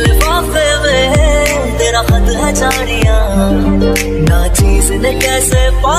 लिफाफे में तेरा खत है जानिया। ना चीज़ ने कैसे पा